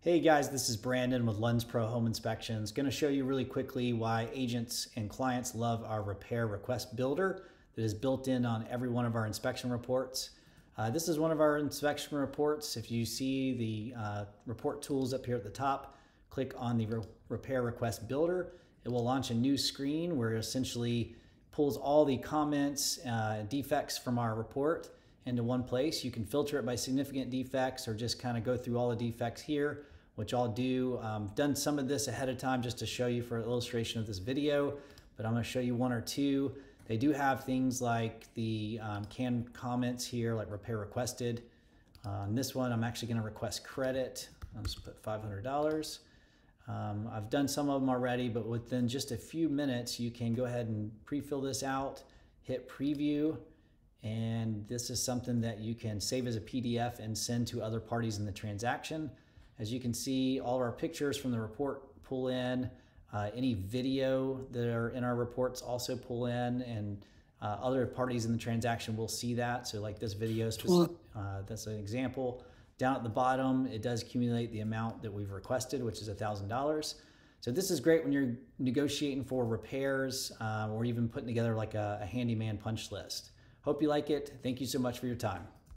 Hey guys, this is Brandon with LunsPro Home Inspections. Going to show you really quickly why agents and clients love our repair request builder that is built in on every one of our inspection reports. Uh, this is one of our inspection reports. If you see the uh, report tools up here at the top, click on the re repair request builder. It will launch a new screen where it essentially pulls all the comments, uh, defects from our report into one place. You can filter it by significant defects or just kind of go through all the defects here, which I'll do. Um, done some of this ahead of time just to show you for illustration of this video, but I'm gonna show you one or two. They do have things like the um, canned comments here, like repair requested. Uh, on this one, I'm actually gonna request credit. I'll just put $500. Um, I've done some of them already, but within just a few minutes, you can go ahead and pre-fill this out, hit preview, and this is something that you can save as a PDF and send to other parties in the transaction. As you can see, all of our pictures from the report pull in. Uh, any video that are in our reports also pull in, and uh, other parties in the transaction will see that. So, like this video, uh, that's an example. Down at the bottom, it does accumulate the amount that we've requested, which is $1,000. So this is great when you're negotiating for repairs uh, or even putting together like a, a handyman punch list. Hope you like it. Thank you so much for your time.